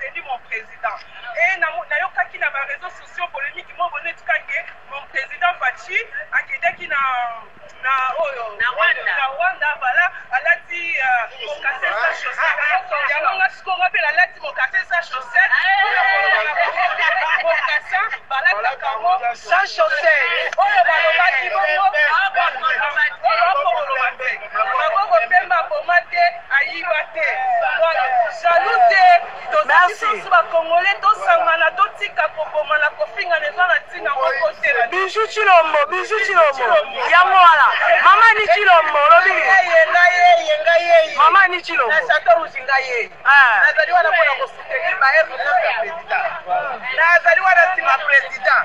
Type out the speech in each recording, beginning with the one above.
Salut mon president. Et nayokaki na ba réseaux sociaux polémique moko boye etika ke mon président Fatshi akendaki na na oyo oh, na Rwanda na Rwanda bala alati euh, mokase sa chaussette ah, ah, ah. yango nga sikoyo nga mpe nalati mokase sa chaussette mokasa balataka yango sa chaussette oyo balobaki bongo bakokoloba te bakokopemba boma te ayiba te jaloux te tozalisi biso ba congolais tosangana totika kobomana kofingana eza na ntina moko te biju chilombo biju chilombo yango wana mama ni chilombo olobi yenga ye yenga ye mama ni chilombo na chateau rouge nga ye ah. nazali wana mpona kosoutenir ba f nazali wana nsima président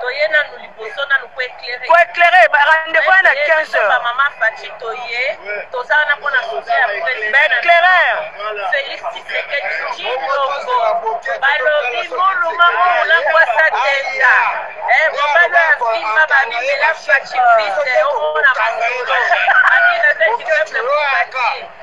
toye nanu liboso nanu ko éclairé ko éclairé ba rendez-vous wana 15 heures ba maman Fatshi toye toza wana mpo na soutien ya président ba éclairer Félix Tshisekedi Tshilombo balobi muluma moula kwasa tenda eh mobali ya fimba babimela Fatshi fils omona masolo abina te kipeple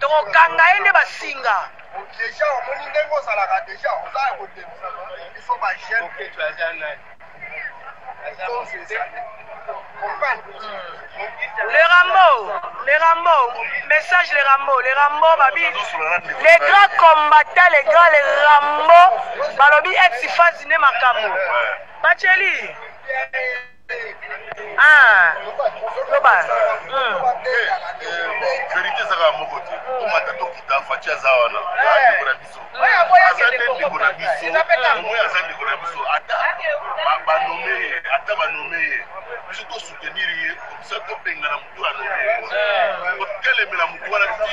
tokokanga ye nde basinga deja omoni ndenge ozalaka deja oza ya kotebisa biso bajeune le rambo le rambo message le rambo le rambo babi le grand combattant le grand le rambo balobi ex fasi nde makambo baceli Ah, loba. Hmm. verite ezaka moko te omata tokita faci aza wana ndeko na biso aza nde ndeko na biso omoi aza ndeko na biso ata banome ye ata banome ye biso tosoutenir ye komisa tobengana motu anome ye kotelemela motu wana ti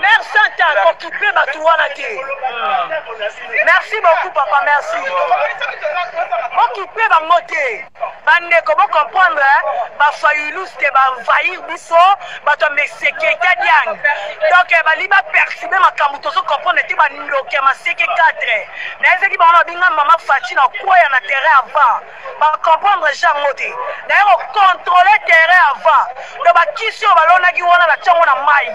Merci Anta, kokipe bato wana te. Merci beaucoup papa, merci. Bokipe bango te. Bandeko bo comprendre ba fayulus te ba envahir biso bato ya meseke ta diang. Donc eh, bali ba perturbe makambo tozo comprendre te ba ndoki ya maseke 4. Na ezaki bango na binga mama Fatshi na kwaya na terrain avant. ba comprendre jango te naye ko controle terrain avant do bakisi oyo balonaki wana na tiango na mai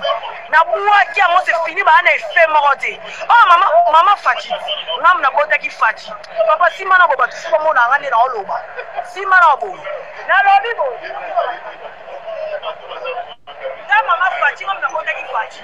na buaki yango se fini baa na efe moko te oyo oh, mama, mama fati ngamu nabotaki fati papa nsima na bo bato si bamona nga nde naoloba nsima na bo nalobi bo na mama fati ngamu nabotaki fati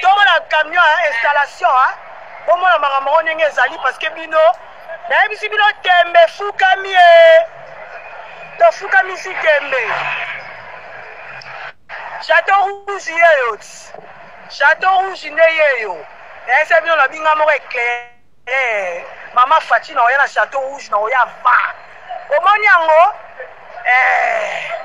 tomona camion ya eh, installation eh. bomona makambo yango ndenge ezali parceke bino nayebisi bino tembe efukami e eh. tofukamisi tembe chateau rouge yeyo ti chateau rouge nde yeyo nayesa bino na binga moko eclaire mama fati na oya na chateau rouge na oya va omoni yango eh.